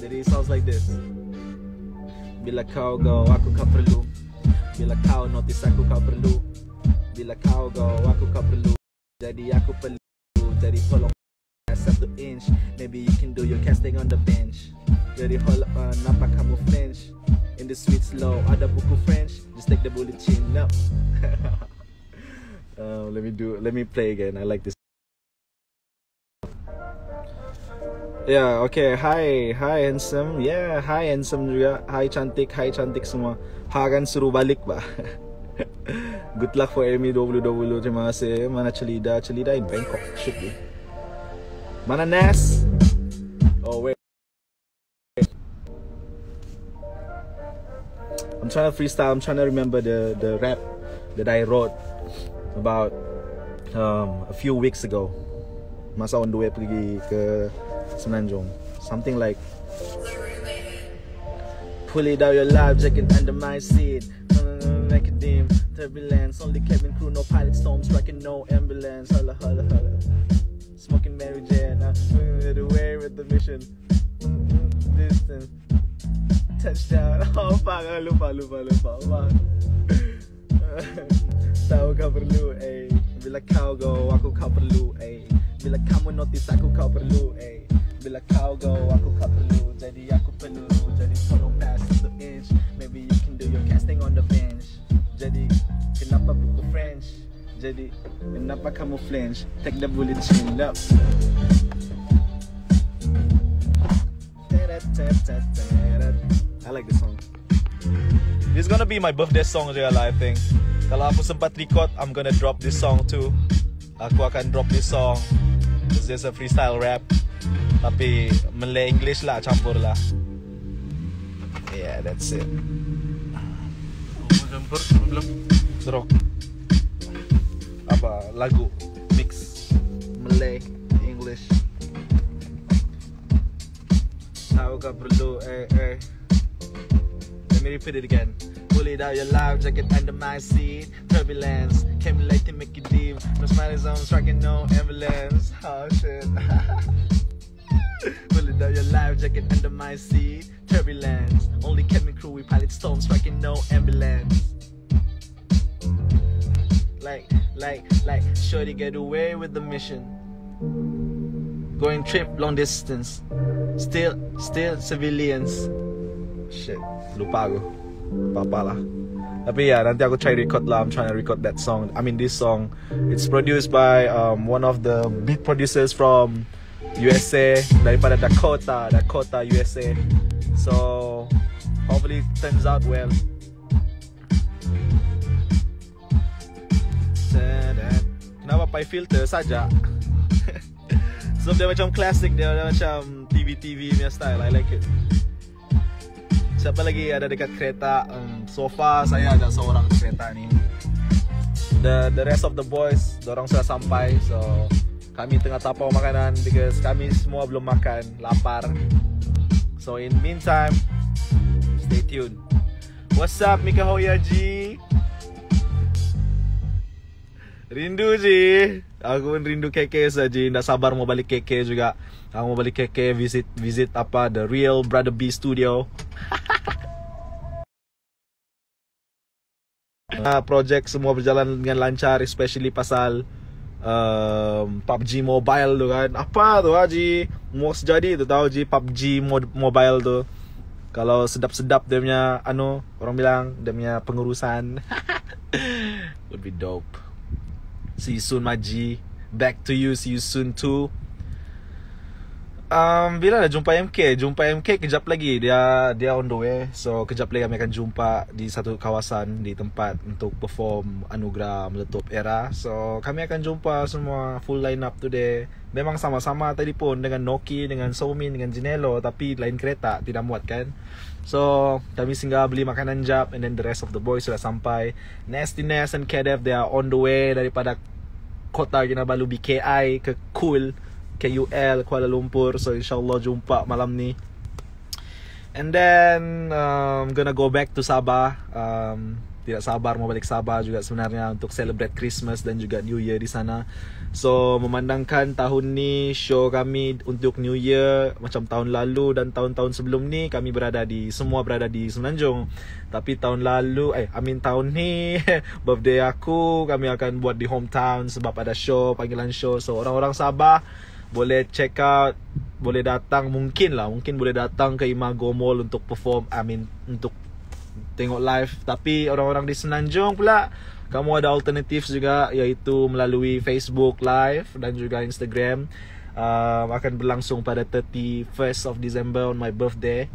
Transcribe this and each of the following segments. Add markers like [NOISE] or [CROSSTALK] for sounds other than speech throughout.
It sounds like this. Bila kau go, aku kau perlu. Bila kau notice aku kau perlu. Bila kau go, aku kau perlu. Jadi aku perlu. Jadi tolong satu inch. Maybe you can do your casting on the bench. Jadi hold on, apa kamu flinch? In the sweet slow, ada buku French. Just take the bullet chin up. [LAUGHS] uh, let me do. Let me play again. I like this. Yeah, okay. Hi, hi handsome. Yeah, hi handsome juga. Hi cantik, hi cantik semua. Hagan suruh balik ba. [LAUGHS] Good luck for Amy 2020. Terima kasih. Mana Celida? Celida in Bangkok. Should be. Mana Nas? Oh wait. I'm trying to freestyle. I'm trying to remember the the rap that I wrote about um, a few weeks ago. Masa on the way pergi ke Semenanjung. Something like Pull it out your life jacket under my seat. Academe, turbulence, only cabin crew, no pilot storm striking, no ambulance. Holla, holla, holla. Smoking Mary Jane, uh, moving away with the mission. Distance, touchdown. [LAUGHS] Oh, fuck, lupa, lupa, lupa. Fuck. Tahu kau perlu, eh. Bila kau go, aku kau perlu, eh. Bila kamu notice aku kau perlu, eh. Bila kau go, aku kau perlu Jadi aku perlu Jadi tolong pass the inch Maybe you can do your casting on the bench. Jadi kenapa buku French? Jadi kenapa kamu flinch? Take the bullet chin up. I like this song. This is gonna be my birthday song juga lah I think. Kalau aku sempat record I'm gonna drop this song too. Aku akan drop this song. It's just a freestyle rap Tapi Malay English lah campur lah. Yeah that's it. Campur belum. Serok Apa lagu? Mix. Malay English. Tahu kau perlu eh eh. Let me repeat it again. Pull it out your life jacket under my seat. Turbulence Came late to make you deep No smiley zone striking no ambulance Oh shit [LAUGHS] Pull it out your life jacket under my seat Turbulence. Only cabin crew we pilot storm striking no ambulance. Like, like, like sure Shorty get away with the mission. Going trip long distance. Still, still civilians. Shit, lupa aku Apa lah Tapi ya, nanti aku try record lah. I'm trying to record that song. I mean this song. It's produced by um, one of the beat producers from USA Daripada Dakota, Dakota, USA So, hopefully it turns out well. Kenapa pakai filter saja? [LAUGHS] Sebab dia macam classic dia, dia macam TV-TV punya style. I like it. Siapa lagi ada dekat kereta? Um, so far saya ada seorang kereta ni. The the rest of the boys, dorang sudah sampai. So kami tengah tapau makanan because kami semua belum makan, lapar. So in meantime, stay tuned. What's up Mika Hoya G? Rindu Ji Aku pun rindu KK saja Tak sabar mau balik KK juga Aku mau balik KK visit visit apa The Real Brother B Studio [LAUGHS] uh, Project semua berjalan dengan lancar Especially pasal um, PUBG Mobile tu kan Apa tu Haji Mau sejadi tu tahu Ji PUBG mo- Mobile tu Kalau sedap-sedap dia punya Anu Orang bilang Dia punya pengurusan [LAUGHS] Would be dope See you soon, G. Back to you. See you soon too. Um, bila dah jumpa MK? Jumpa MK kejap lagi. Dia dia on the way. So kejap lagi kami akan jumpa di satu kawasan di tempat untuk perform anugerah meletup era. So kami akan jumpa semua full line up today. Memang sama-sama tadi pun dengan Noki, dengan Somin, dengan Jinelo tapi lain kereta tidak muat kan. So kami singgah beli makanan jap and then the rest of the boys sudah sampai. Nasty Nest and Kedev they are on the way daripada Kota Kinabalu BKI ke Cool KUL Kuala Lumpur So insyaAllah jumpa malam ni And then um, Gonna go back to Sabah um, Tidak sabar mau balik Sabah juga sebenarnya Untuk celebrate Christmas dan juga New Year di sana So memandangkan tahun ni show kami untuk New Year macam tahun lalu dan tahun-tahun sebelum ni kami berada di semua berada di Semenanjung. Tapi tahun lalu eh I mean tahun ni [LAUGHS] birthday aku kami akan buat di hometown sebab ada show panggilan show. So orang-orang Sabah boleh check out boleh datang mungkin lah mungkin boleh datang ke Imago Mall untuk perform I mean untuk tengok live tapi orang-orang di Semenanjung pula kamu ada alternatif juga iaitu melalui Facebook Live dan juga Instagram. Uh, akan berlangsung pada 31st of December on my birthday.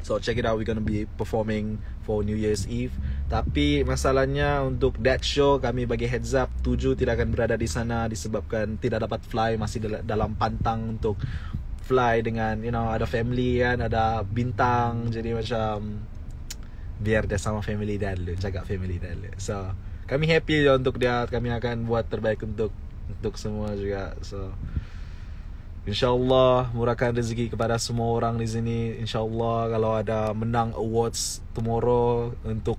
So check it out, we're gonna be performing for New Year's Eve. Tapi masalahnya untuk that show kami bagi heads up tujuh tidak akan berada di sana disebabkan tidak dapat fly masih dalam pantang untuk fly dengan you know ada family kan ada bintang. Jadi macam biar dia sama family dia dulu jaga family dia dulu. So kami happy je untuk dia kami akan buat terbaik untuk untuk semua juga. So insyaallah murahkan rezeki kepada semua orang di sini. Insyaallah kalau ada menang awards tomorrow untuk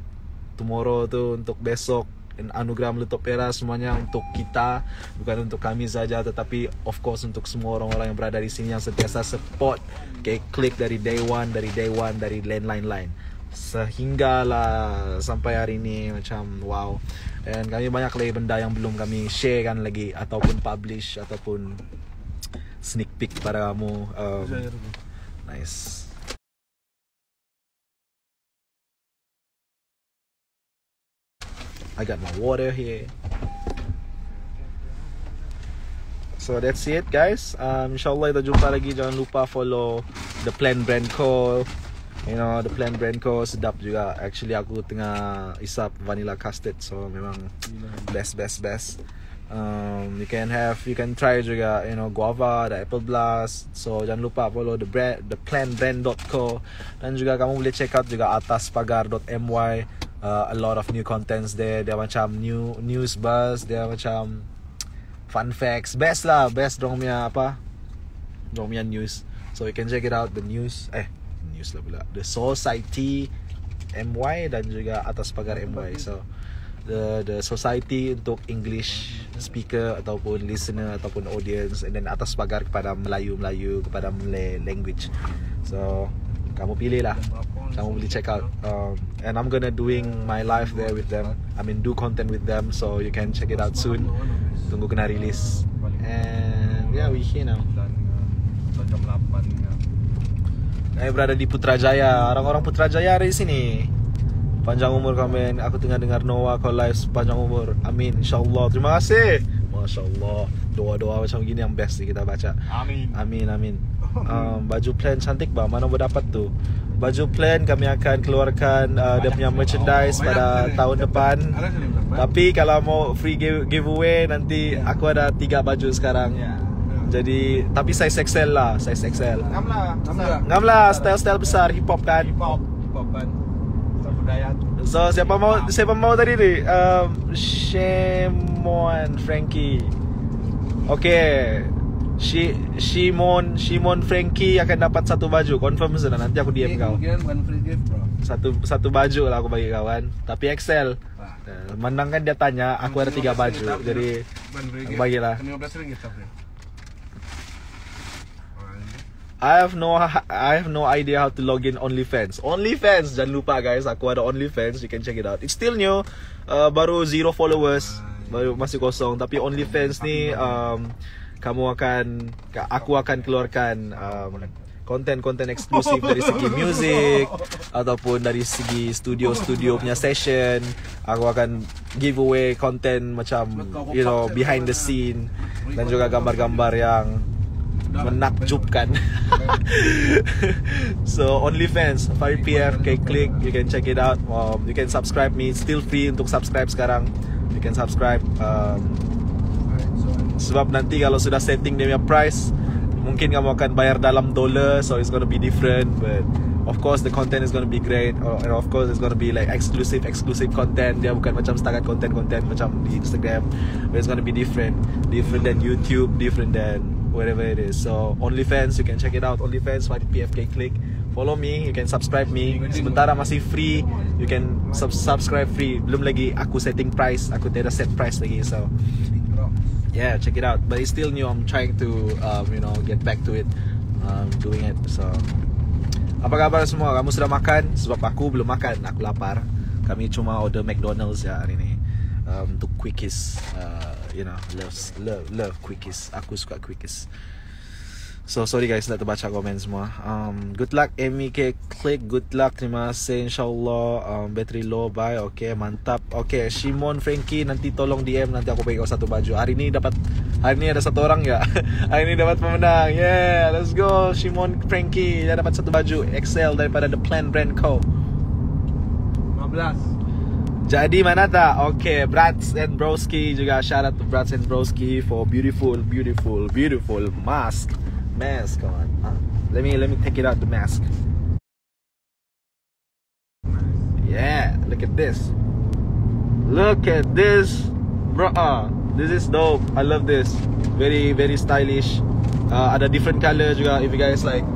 tomorrow tu untuk besok anugerah meletup pera semuanya untuk kita bukan untuk kami saja tetapi of course untuk semua orang-orang yang berada di sini yang sentiasa support okay, klik dari day one dari day one dari landline line. Sehinggalah sampai hari ini macam wow. Dan kami banyak lagi benda yang belum kami share kan lagi ataupun publish ataupun sneak peek pada kamu. Um, nice I got my water here So that's it guys um, InsyaAllah kita jumpa lagi Jangan lupa follow The Plan Brand Call You know the plan brand ko sedap juga. Actually aku tengah isap vanilla custard so memang best best best. Um, you can have you can try juga you know guava, the apple blast. So jangan lupa follow the brand the planbrand.co dan juga kamu boleh check out juga ataspagar.my. Uh, a lot of new contents there. Dia macam new news buzz, dia macam fun facts. Best lah, best dong punya apa? Dong punya news. So you can check it out the news. Eh, news lah pula The Society MY dan juga Atas Pagar MY So The the society untuk English speaker ataupun listener ataupun audience and then atas pagar kepada Melayu Melayu kepada Malay language. So kamu pilih lah. Kamu boleh check out. Um, and I'm gonna doing my live there with them. I mean do content with them. So you can check it out soon. Tunggu kena release. And yeah we here now. Jam 8 Kami berada di Putrajaya Orang-orang Putrajaya ada di sini Panjang umur kami Aku tengah dengar Noah Kau live panjang umur Amin InsyaAllah Terima kasih Masya Allah Doa-doa macam gini yang best kita baca Amin Amin Amin um, [LAUGHS] Baju plan cantik bang Mana boleh dapat tu Baju plan kami akan keluarkan uh, Dia punya merchandise pada tahun depan Tapi kalau mau free giveaway Nanti aku ada tiga baju sekarang Ya jadi tapi size XL lah, size XL. Ngam lah, ngam lah. style-style besar hip hop kan. Hip hop, hip hop kan. So siapa mau siapa mau tadi ni? Um, Shimon Frankie. Okay. Shi Shimon Shimon Frankie akan dapat satu baju. Confirm sudah nanti aku DM kau. bukan free gift, bro. Satu satu baju lah aku bagi kawan. Tapi XL. Uh, menang kan dia tanya, aku ada tiga baju. Jadi bagilah. 15 ringgit tapi. I have no I have no idea how to log in OnlyFans. OnlyFans, jangan lupa guys, aku ada OnlyFans, you can check it out. It's still new, uh, baru zero followers, baru masih kosong. Tapi OnlyFans ni, um, kamu akan, aku akan keluarkan um, konten-konten eksklusif dari segi [LAUGHS] music ataupun dari segi studio-studio punya session. Aku akan giveaway konten macam you know behind the scene dan juga gambar-gambar yang menakjubkan. [LAUGHS] so OnlyFans, Farid PF, okay, click, you can check it out. Um, you can subscribe me, still free untuk subscribe sekarang. You can subscribe. Um, sebab nanti kalau sudah setting dia punya price, mungkin kamu akan bayar dalam dollar, so it's gonna be different. But of course the content is gonna be great, and of course it's gonna be like exclusive, exclusive content. Dia bukan macam setakat konten-konten macam di Instagram, but it's gonna be different, different than YouTube, different than wherever it is. So OnlyFans, you can check it out. OnlyFans, PFK click. Follow me, you can subscribe me. Sementara masih free, you can sub subscribe free. Belum lagi aku setting price, aku tidak set price lagi. So yeah, check it out. But it's still new. I'm trying to um, you know get back to it, um, doing it. So apa kabar semua? Kamu sudah makan? Sebab aku belum makan. Aku lapar. Kami cuma order McDonald's ya hari ni um, untuk quickies. Uh, you know, love love love quickies. Aku suka quickies. So sorry guys tak terbaca komen semua. Um, Good luck Amy K. Click Good luck. Terima kasih InsyaAllah. Um, Battery low Bye. Okay mantap. Okay Shimon Frankie Nanti tolong DM Nanti aku bagi kau satu baju. Hari ni dapat Hari ni ada satu orang ya [LAUGHS] Hari ni dapat pemenang. Yeah Let's go. Shimon Frankie Dia dapat satu baju XL daripada The Plan Brand Co. 15 Jadi mana tak? Okay, Brats and Broski juga. Shout out to Brats and Broski for beautiful, beautiful, beautiful mask. Mask, on. Uh, let me let me take it out the mask. Yeah, look at this. Look at this, bro. Uh, this is dope. I love this. Very very stylish. Uh, different color juga. If you guys like,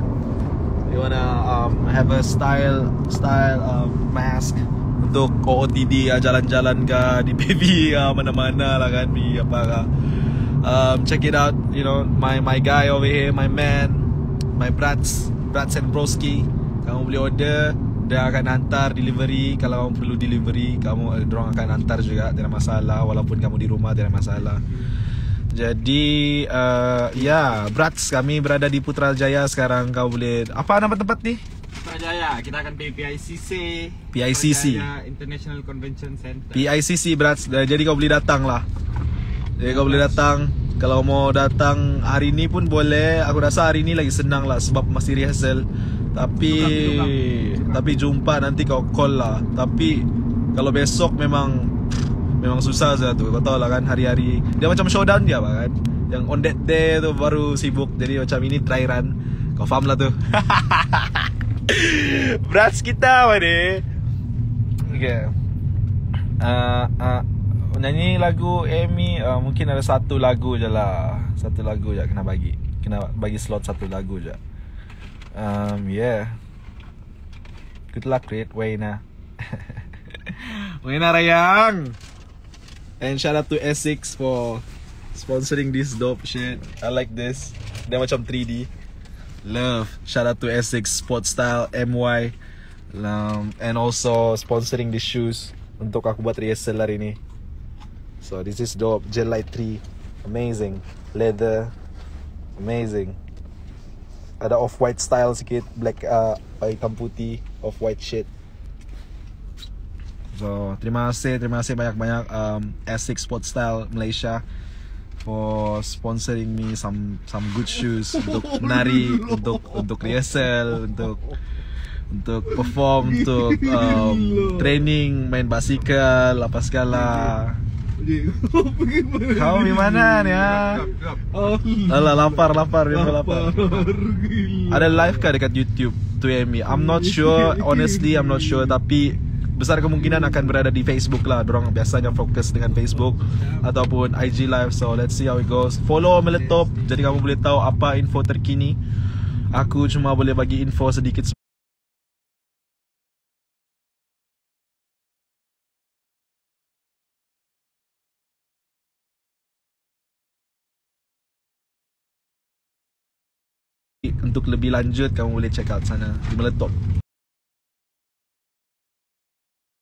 you wanna um, have a style style um, mask untuk OOTD ah, jalan-jalan ke di [LAUGHS] PV ah, mana-mana lah kan di apa ke. Um, check it out, you know, my my guy over here, my man, my brats, brats and broski. Kamu boleh order, dia akan hantar delivery. Kalau kamu perlu delivery, kamu eh, dorang akan hantar juga, tidak masalah. Walaupun kamu di rumah, tidak masalah. Jadi, uh, ya, brats kami berada di Putrajaya sekarang. Kau boleh, apa nama tempat ni? Putrajaya kita akan pergi PICC PICC. Putrajaya International Convention Center PICC brats Eh, Jadi kau boleh datang lah Jadi kau boleh datang. Kalau mau datang hari ni pun boleh. Aku rasa hari ni lagi senang lah Sebab masih rehearsal. Tapi Tukang, Tapi jumpa nanti kau call lah. Tapi Kalau besok memang Memang susah saja tu. Kau tahu lah kan hari-hari. Dia macam showdown dia apa kan? Yang on that day tu baru sibuk. Jadi macam ini try run. Kau faham lah tu. [LAUGHS] Brats kita mana Okay. Uh, uh, Nyanyi lagu Amy uh, Mungkin ada satu lagu je lah. Satu lagu je kena bagi Kena bagi slot satu lagu je. Um, Yeah. Good luck Red. Wayna. [LAUGHS] Wayna Rayang. And shout out to Essex for Sponsoring this dope shit. I like this. Dia macam 3D Love. Shout out to Essex Sport Style MY um, And also sponsoring the shoes Untuk aku buat rehearsal hari ni So this is dope. Gel Light 3 Amazing. Leather. Amazing. Ada off-white style sikit. Black uh, Hitam putih. Off-white shit So terima kasih. Terima kasih banyak-banyak um, Essex Sport Style Malaysia for sponsoring me some some good shoes untuk [LAUGHS] nari, untuk untuk rehearsal, untuk untuk perform, untuk um, training, main basikal, apa segala. [LAUGHS] Kau di mana ni ya? Alah lapar lapar memang lapar. Ada live kah dekat YouTube tu Amy? I'm not sure, honestly I'm not sure tapi besar kemungkinan akan berada di Facebook lah. Dorang biasanya fokus dengan Facebook ataupun IG live. So let's see how it goes. Follow Meletop jadi kamu boleh tahu apa info terkini. Aku cuma boleh bagi info sedikit untuk lebih lanjut kamu boleh check out sana di Meletop.